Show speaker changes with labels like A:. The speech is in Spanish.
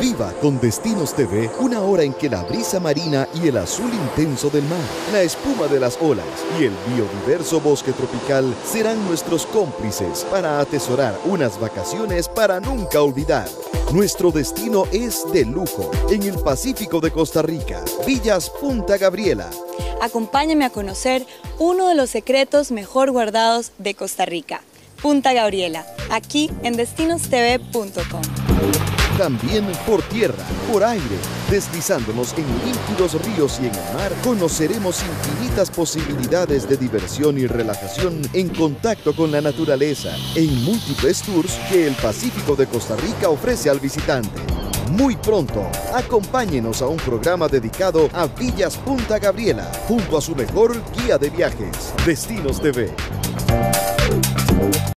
A: Viva con Destinos TV una hora en que la brisa marina y el azul intenso del mar, la espuma de las olas y el biodiverso bosque tropical serán nuestros cómplices para atesorar unas vacaciones para nunca olvidar. Nuestro destino es de lujo en el Pacífico de Costa Rica, Villas Punta Gabriela.
B: Acompáñame a conocer uno de los secretos mejor guardados de Costa Rica, Punta Gabriela, aquí en destinostv.com.
A: También por tierra, por aire, deslizándonos en líquidos ríos y en el mar, conoceremos infinitas posibilidades de diversión y relajación en contacto con la naturaleza, en múltiples tours que el Pacífico de Costa Rica ofrece al visitante. Muy pronto, acompáñenos a un programa dedicado a Villas Punta Gabriela, junto a su mejor guía de viajes, Destinos TV.